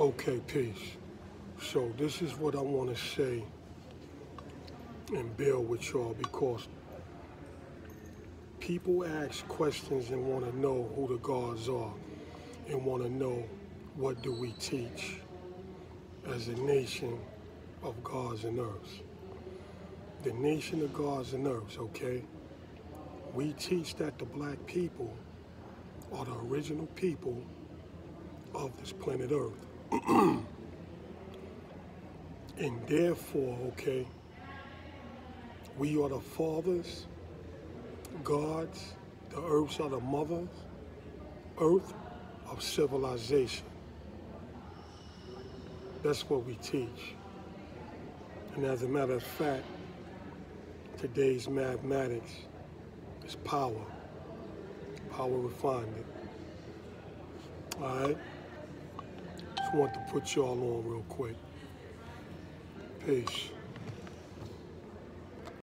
Okay, peace. So this is what I want to say and build with y'all because people ask questions and want to know who the gods are and want to know what do we teach as a nation of gods and earths. The nation of gods and earths, okay? We teach that the black people are the original people of this planet Earth. and therefore, okay, we are the fathers, gods, the earths are the mothers, earth of civilization. That's what we teach. And as a matter of fact, today's mathematics is power, power refinement. All right? Just want to put y'all on real quick. Peace.